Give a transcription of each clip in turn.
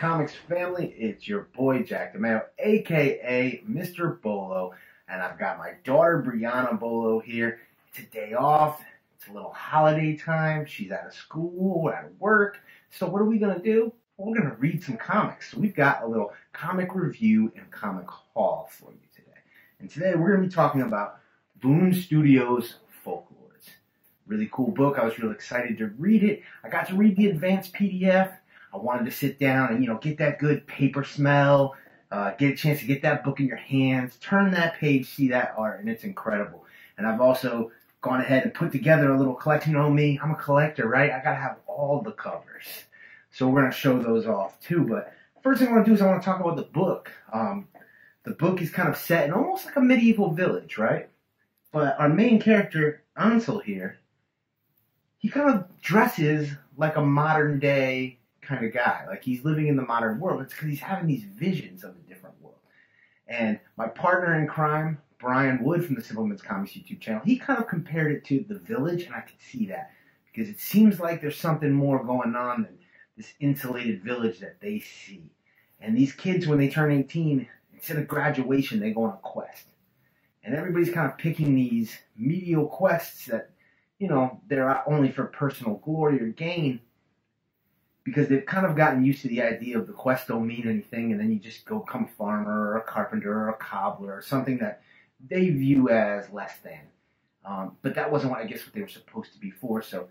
Comics family. It's your boy Jack DeMeo, aka Mr. Bolo, and I've got my daughter Brianna Bolo here. It's a day off. It's a little holiday time. She's out of school, out of work. So what are we gonna do? We're gonna read some comics. So we've got a little comic review and comic haul for you today. And today we're gonna be talking about Boom Studios Folklords. Really cool book. I was really excited to read it. I got to read the advanced PDF. I wanted to sit down and, you know, get that good paper smell, uh, get a chance to get that book in your hands, turn that page, see that art, and it's incredible. And I've also gone ahead and put together a little collection. Know me, I'm a collector, right? I gotta have all the covers. So we're gonna show those off too. But first thing I wanna do is I wanna talk about the book. Um, the book is kind of set in almost like a medieval village, right? But our main character, Ansel here, he kind of dresses like a modern day kind of guy. Like he's living in the modern world. It's because he's having these visions of a different world. And my partner in crime, Brian Wood from the Simpleman's Comics YouTube channel, he kind of compared it to The Village, and I could see that because it seems like there's something more going on than this insulated village that they see. And these kids, when they turn 18, instead of graduation, they go on a quest. And everybody's kind of picking these medial quests that, you know, they're only for personal glory or gain because they've kind of gotten used to the idea of the quest don't mean anything, and then you just go become a farmer or a carpenter or a cobbler or something that they view as less than. Um, but that wasn't what I guess what they were supposed to be for. So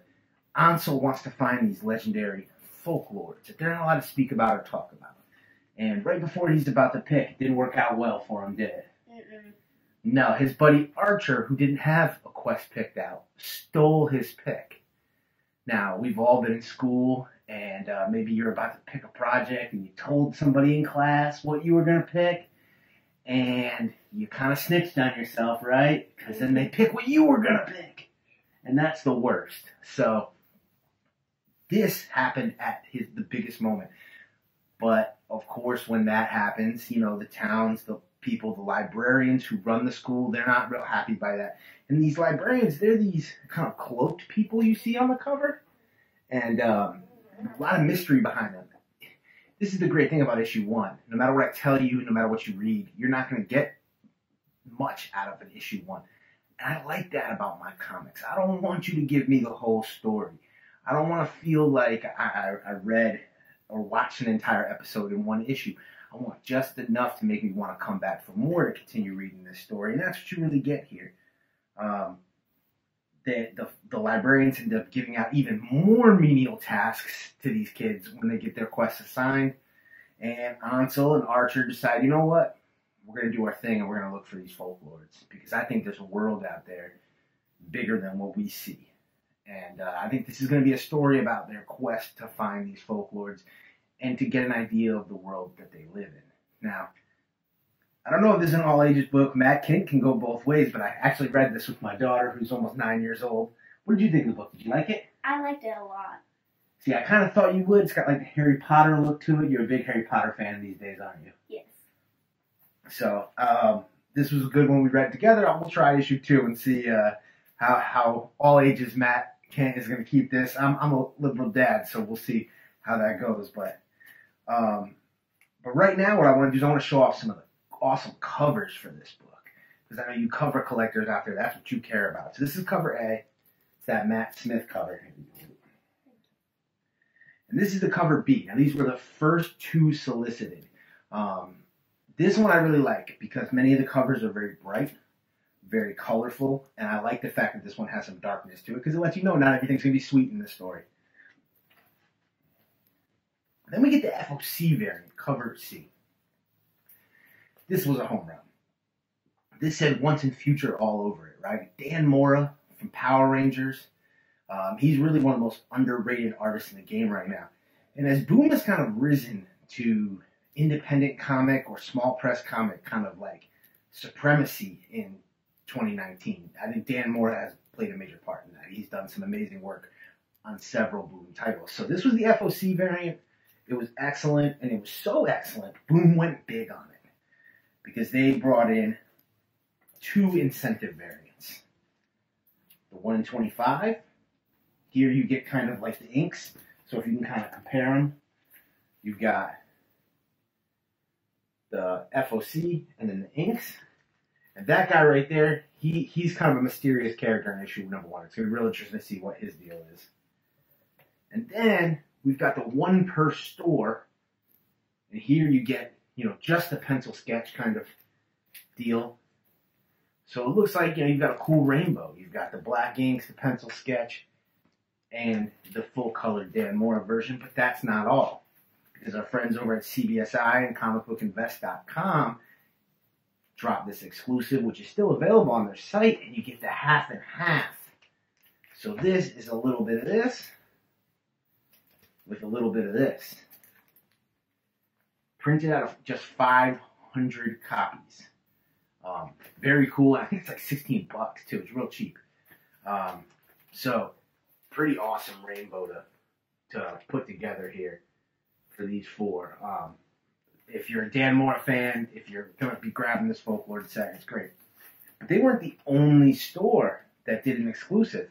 Ansel wants to find these legendary folklords that they're not allowed to speak about or talk about. And right before he's about to pick, it didn't work out well for him, did it? Mm-mm. No, his buddy Archer, who didn't have a quest picked out, stole his pick. Now, we've all been in school and uh, maybe you're about to pick a project and you told somebody in class what you were going to pick and you kind of snitched on yourself, right? Because then they pick what you were going to pick. And that's the worst. So this happened at his the biggest moment. But of course, when that happens, you know, the towns, the people, the librarians who run the school, they're not real happy by that. And these librarians, they're these kind of cloaked people you see on the cover. And um, a lot of mystery behind them. This is the great thing about issue one. No matter what I tell you, no matter what you read, you're not going to get much out of an issue one. And I like that about my comics. I don't want you to give me the whole story. I don't want to feel like I, I, I read or watched an entire episode in one issue. I want just enough to make me want to come back for more to continue reading this story. And that's what you really get here. Um, the, the, the librarians end up giving out even more menial tasks to these kids when they get their quests assigned. And Ansel and Archer decide, you know what? We're going to do our thing and we're going to look for these folklords because I think there's a world out there bigger than what we see. And uh, I think this is going to be a story about their quest to find these folklords and to get an idea of the world that they live in. Now, I don't know if this is an all ages book. Matt Kindt can go both ways, but I actually read this with my daughter, who's almost nine years old. What did you think of the book? Did you like it? I liked it a lot. See, I kind of thought you would. It's got like the Harry Potter look to it. You're a big Harry Potter fan these days, aren't you? Yes. So um, this was a good one we read together. We'll try issue two and see uh, how how all ages Matt Kindt is going to keep this. I'm I'm a liberal dad, so we'll see how that goes. But um, but right now, what I want to do is I want to show off some of the awesome covers for this book because I know you cover collectors out there. That's what you care about. So this is cover A. It's that Matt Smith cover. And this is the cover B. Now these were the first two solicited. Um, this one I really like because many of the covers are very bright, very colorful, and I like the fact that this one has some darkness to it because it lets you know not everything's going to be sweet in this story. Then we get the FOC variant, cover C. This was a home run. This said once and future all over it, right? Dan Mora from Power Rangers. Um, he's really one of the most underrated artists in the game right now. And as Boom has kind of risen to independent comic or small press comic kind of like supremacy in 2019, I think Dan Mora has played a major part in that. He's done some amazing work on several Boom titles. So this was the FOC variant. It was excellent, and it was so excellent, Boom went big on it because they brought in two incentive variants. The 1 in 25, here you get kind of like the inks, so if you can kind of compare them, you've got the FOC, and then the inks. And that guy right there, he he's kind of a mysterious character in issue number one. It's gonna be real interesting to see what his deal is. And then we've got the one per store, and here you get you know just a pencil sketch kind of deal. So it looks like you know you've got a cool rainbow. You've got the black inks, the pencil sketch, and the full color Dan Mora version. But that's not all, because our friends over at CBSI and ComicBookInvest.com drop this exclusive, which is still available on their site, and you get the half and half. So this is a little bit of this with a little bit of this. Printed out of just 500 copies. Um, very cool. I think it's like 16 bucks too. It's real cheap. Um, so pretty awesome rainbow to to put together here for these four. Um, if you're a Dan Mora fan, if you're going to be grabbing this Folklords set, it's great. But they weren't the only store that did an exclusive.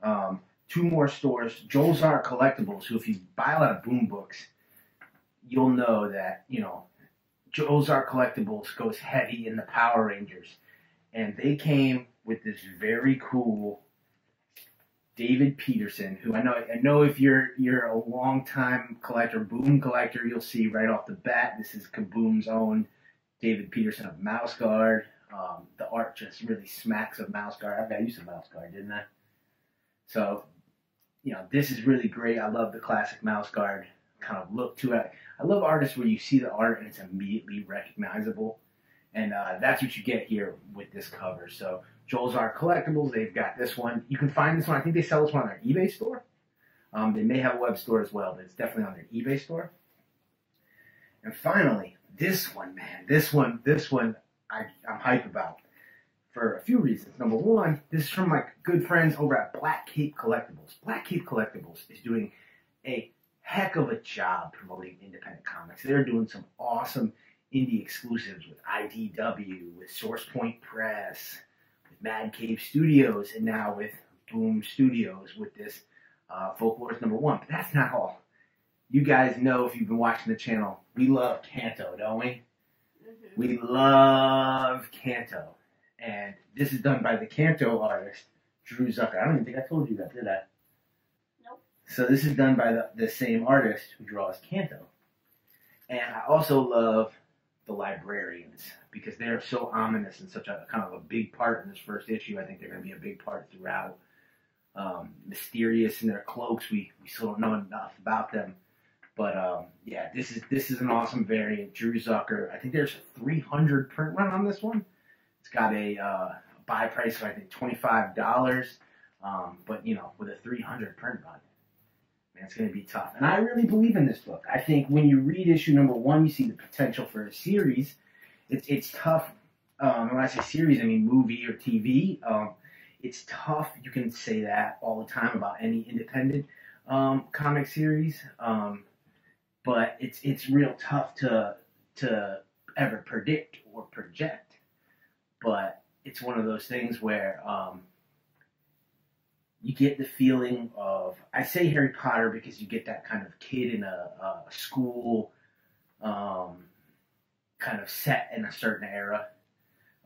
Um, two more stores, Joel's Art Collectibles, who if you buy a lot of boom books, you'll know that, you know, Joel's Art Collectibles goes heavy in the Power Rangers. And they came with this very cool David Petersen, who I know I know if you're you're a long time collector, boom collector, you'll see right off the bat this is Kaboom's own David Petersen of Mouse Guard. Um, the art just really smacks of Mouse Guard. I've got used to Mouse Guard, didn't I? So, you know, this is really great. I love the classic Mouse Guard kind of look to it. I love artists where you see the art and it's immediately recognizable. And uh, that's what you get here with this cover. So Joel's Art Collectibles, they've got this one. You can find this one. I think they sell this one on their eBay store. Um, they may have a web store as well, but it's definitely on their eBay store. And finally, this one, man, this one, this one, I, I'm hype about for a few reasons. Number one, this is from my good friends over at Black Cape Collectibles. Black Cape Collectibles is doing a heck of a job promoting independent comics. They're doing some awesome indie exclusives with IDW, with Source Point Press, with Mad Cave Studios, and now with Boom Studios with this uh, Folklords number one. But that's not all. You guys know if you've been watching the channel, we love Canto, don't we? Mm-hmm. We love Canto. And this is done by the Canto artist, Drew Zucker. I don't even think I told you that, did I? So this is done by the, the same artist who draws Canto. And I also love the librarians because they're so ominous and such a kind of a big part in this first issue. I think they're going to be a big part throughout. Um, mysterious in their cloaks, we, we still don't know enough about them. But um, yeah, this is this is an awesome variant. Drew Zucker. I think there's a 300 print run on this one. It's got a uh, buy price of I think $25. Um, but you know, with a 300 print run, man, it's going to be tough. And I really believe in this book. I think when you read issue number one, you see the potential for a series. It's it's tough. Um, when I say series, I mean movie or TV. Um, it's tough. You can say that all the time about any independent um, comic series, um, but it's it's real tough to to ever predict or project. But it's one of those things where um, you get the feeling of I say Harry Potter because you get that kind of kid in a, a school um, kind of set in a certain era.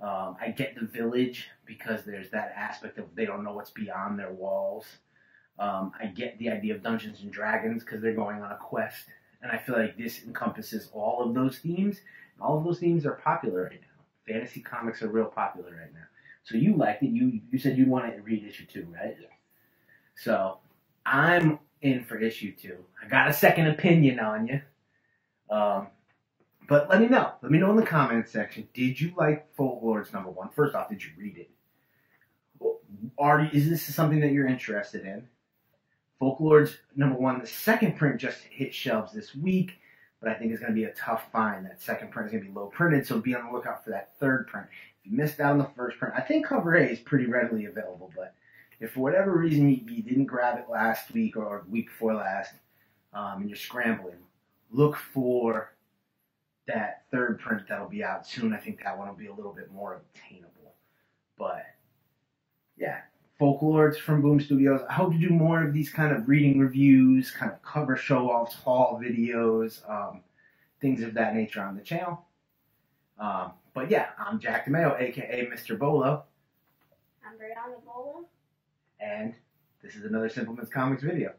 Um, I get the village because there's that aspect of they don't know what's beyond their walls. Um, I get the idea of Dungeons and Dragons because they're going on a quest, and I feel like this encompasses all of those themes. All of those themes are popular right now. Fantasy comics are real popular right now. So you liked it. You you said you wanted to read issue two, right? Yeah. So I'm in for issue two. I got a second opinion on you. Um, but let me know. Let me know in the comments section. Did you like Folklords number one? First off, did you read it? Are is this something that you're interested in? Folklords number one. The second print just hit shelves this week, but I think it's going to be a tough find. That second print is going to be low printed, so be on the lookout for that third print. If you missed out on the first print, I think cover A is pretty readily available, but if for whatever reason you, you didn't grab it last week or week before last, um, and you're scrambling, look for that third print that'll be out soon. I think that one will be a little bit more obtainable. But yeah, Folklords from Boom Studios. I hope to do more of these kind of reading reviews, kind of cover show offs, haul videos, um, things of that nature on the channel. Um, but yeah, I'm Jack DeMeo, aka Mr. Bolo, I'm Brianna Bolo. and this is another Simpleman's Comics video.